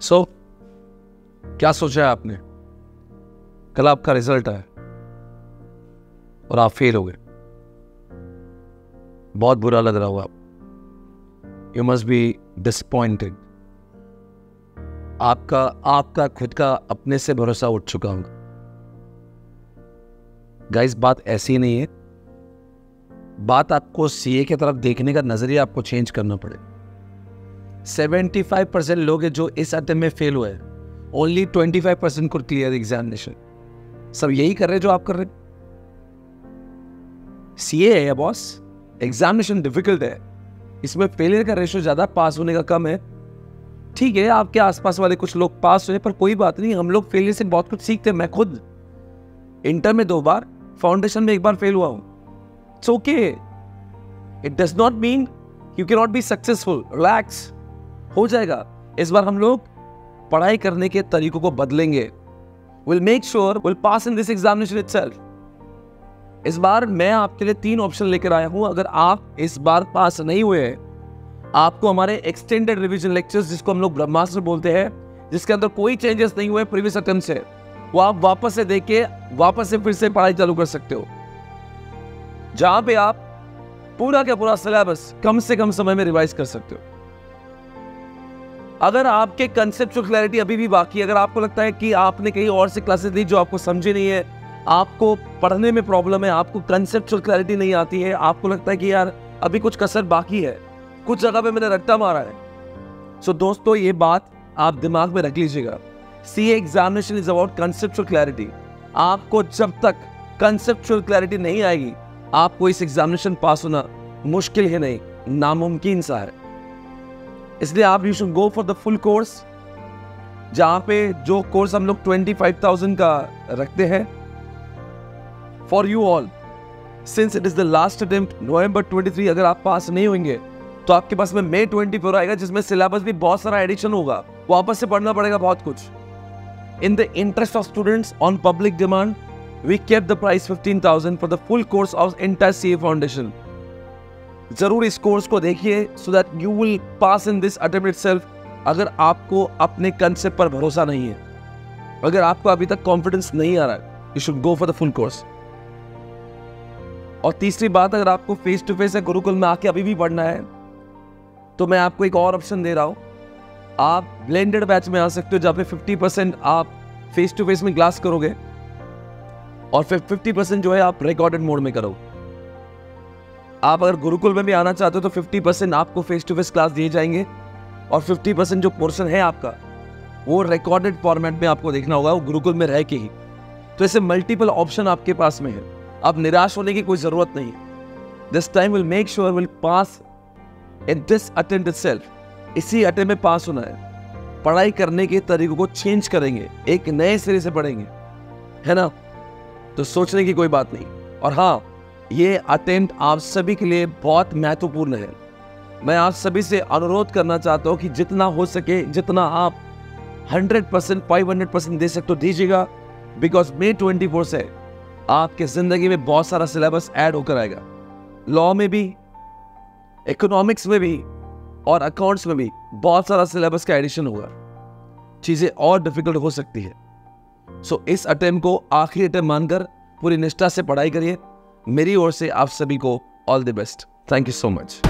सो so, क्या सोचा है आपने? कल आपका रिज़ल्ट आया। और आप फेल हो गए। बहुत बुरा लग रहा होगा आप। यू मस्ट बी डिसपॉइंटेड आपका आपका खुद का अपने से भरोसा उठ चुका होगा। गाइस बात ऐसी नहीं है। बात आपको सीए की तरफ़ देखने का नज़रिया आपको चेंज करना पड़े 75 परसेंट लोग हैं जो इस अटेम्प में फेल हुए ओनली 25 परसेंट को क्लियर एग्जामिनेशन सब यही कर रहे जो आप कर रहे सीए है बॉस एग्जामिनेशन डिफ़िकल्ट है। इसमें फेलियर का रेशो ज़्यादा पास होने का कम है। ठीक है, आपके आसपास वाले कुछ लोग पास हुए पर कोई बात नहीं, हम लोग फेलियर से बहुत कुछ सीखते हैं, मैं खुद। इंटर में दो बार फाउंडेशन में एक बार फेल हुआ हूँ। It's okay it does not mean you can not be successful relax हो जाएगा। इस बार हम लोग पढ़ाई करने के तरीकों को बदलेंगे। Will make sure will pass in this examination itself इस बार मैं आपके लिए तीन ऑप्शन लेकर आया हूँ। अगर आप इस बार पास नहीं हुए, आपको हमारे एक्सटेंडेड रिवीजन लेक्चर्स जिसको हम लोग ब्रह्मास्त्र बोलते हैं, जिसके अंदर कोई चेंजेस नहीं हुए प्रीवियस अटेम्प्ट से, वो आप वापस से देख के वापस से फिर से पढ़ाई चालू कर सकते हो। जहाँ पे आप पूरा का पूरा सिलेबस कम से कम समय में रिवाइज कर सकते हो। अगर आपके कंसेप्चुअल क्लैरिटी अभी भी बाकी है अगर आपको लगता है कि आपने कहीं और से क्लासेस ली जो आपको समझे नहीं है आपको पढ़ने में प्रॉब्लम है आपको कंसेप्चुअल क्लैरिटी नहीं आती है आपको लगता है कि यार अभी कुछ कसर बाकी है कुछ जगह पे मैंने रट्टा मारा है। सो so, दोस्तों ये बात आप दिमाग में रख लीजिएगा। C examination is about conceptual clarity आपको जब तक कंसेप्चुअल क्लैरिटी नहीं आएगी आपको इस एग्जामिनेशन पास होना मुश्किल ही नहीं नामुमकिन सा है। इसलिए आप you should go for the full course जहाँ पे जो कोर्स हम लोग ट्वेंटी फाइव थाउज़ेंड का रखते हैं for you all since it is the last attempt November 23 अगर आप पास नहीं होंगे तो आपके पास में मे 24 आएगा जिसमें सिलेबस भी बहुत सारा एडिशन होगा। वापस से पढ़ना पड़ेगा बहुत कुछ। In the interest of students on public demand we keep the price 15,000 for the full course of inter C foundation ज़रूर इस कोर्स को देखिए so that you will pass in this attempt itself अगर आपको अपने कंसेप्ट पर भरोसा नहीं है। अगर आपको अभी तक कॉन्फिडेंस नहीं आ रहा है you should go for the full course और तीसरी बात, अगर आपको फेस टू फेस या गुरुकुल में आके अभी भी पढ़ना है तो मैं आपको एक और ऑप्शन दे रहा हूँ। आप ब्लेंडेड बैच में आ सकते हो, जहाँ पे 50 परसेंट आप फेस टू फेस में क्लास करोगे, और फिर 50 परसेंट जो है आप रिकॉर्डेड मोड में करोगे। आप अगर गुरुकुल में भी आना चाहते हो तो 50 परसेंट आपको फेस टू फेस क्लास दिए जाएँगे। और 50 परसेंट जो पोर्शन है आपका, वो रिकॉर्डेड फॉर्मेट में आपको देखना होगा, वो गुरुकुल में रह के ही। तो ऐसे मल्टीपल ऑप्शन आपके पास में है। अब निराश होने की कोई ज़रूरत नहीं this time will make sure will pass in this attempt itself इसी अटेम्प्ट में पास होना है। पढ़ाई करने के तरीकों को चेंज करेंगे। एक नए सिरे से पढ़ेंगे। है ना? तो सोचने की कोई बात नहीं। और हाँ ये अटेम्प्ट आप सभी के लिए बहुत महत्वपूर्ण है। मैं आप सभी से अनुरोध करना चाहता हूँ कि जितना हो सके जितना आप 100 परसेंट फाइव हंड्रेड परसेंट दे सकते हो दीजिएगा। बिकॉज़ मे 24 से आपके ज़िंदगी में बहुत सारा सिलेबस ऐड होकर आएगा। लॉ में भी इकोनॉमिक्स में भी और अकाउंट्स में भी बहुत सारा सिलेबस का एडिशन होगा। चीज़ें और डिफ़िकल्ट हो सकती है। सो so, इस अटेम्प्ट को आखिरी अटेम्प्ट मानकर पूरी निष्ठा से पढ़ाई करिए। मेरी ओर से आप सभी को all the best thank you so much